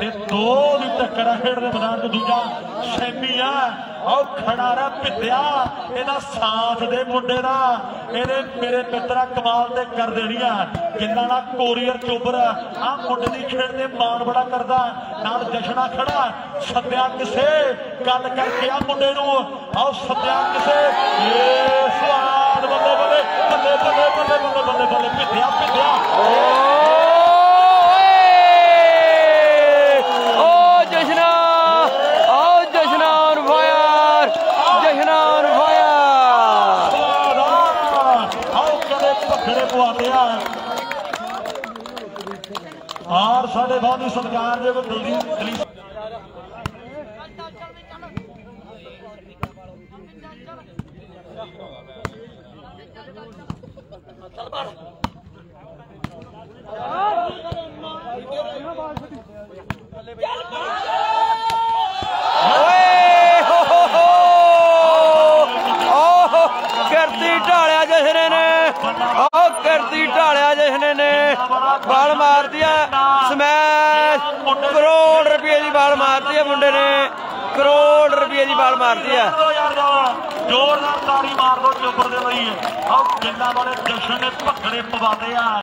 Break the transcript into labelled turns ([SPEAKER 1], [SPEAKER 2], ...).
[SPEAKER 1] ਤੇ ਦੋ ਦੀ ਟੱਕਰ ਖੇਡ ਦੇ ਮੈਦਾਨ 'ਚ ਦੂਜਾ। ਸੈਮੀ ਆ ਖੜਾ ਰ ਪਿੱਤਿਆ ਇਹਦਾ ਸਾਥ ਦੇ ਮੁੰਡੇ ਦਾ। ਇਹਨੇ ਮੇਰੇ ਮਿੱਤਰਾ ਕਮਾਲ ਤੇ ਕਰ ਦੇਣੀ ਆ ਕਿੰਨਾ ਨਾ ਕੋਰੀਅਰ ਚੋਬਰ ਆ ਮੁੰਡੇ ਦੀ ਖੇਡ ਤੇ ਮਾਣ ਬੜਾ ਕਰਦਾ। ਨਾਲ ਜਸ਼ਨਾ ਖੜਾ। ਸੱਦਿਆ ਕਿਸੇ। ਗੱਲ ਕਰਕੇ ਆ ਮੁੰਡੇ ਨੂੰ। ਆਓ ਸੱਦਿਆ ਕਿਸੇ। ਪਵਾਤੇ ਆ ਔਰ ਸਾਡੇ ਬਾਦੂ ਸਰਕਾਰ ਦੇ ਕੋਲ ਦਿੱਲੀ
[SPEAKER 2] ਦਿੱਲੀ ਚੱਲ ਬਾਹਰ ਕਰਤੀ ਢਾਲਿਆ ਜਸ਼ਨੇ ਨੇ। ਓ ਕਰਤੀ ਢਾਲਿਆ ਜਸ਼ਨੇ ਨੇ। ਬਾਲ ਮਾਰਦੀ ਆ ਸਮੈਸ਼। ਕਰੋੜ ਰੁਪਏ ਦੀ ਬਾਲ ਮਾਰਦੀ ਆ ਮੁੰਡੇ ਨੇ। ਕਰੋੜ ਰੁਪਏ ਦੀ ਬਾਲ ਮਾਰਦੀ ਆ।
[SPEAKER 1] ਜ਼ੋਰਦਾਰ ਤਾੜੀ ਮਾਰ ਦੋ ਚੋਬਰ ਦੇ ਲਈ। ਆਓ ਜਿੰਨਾ ਵਾਲੇ ਜਸ਼ਨ ਨੇ ਭਖੜੇ ਪਵਾਦੇ ਆ।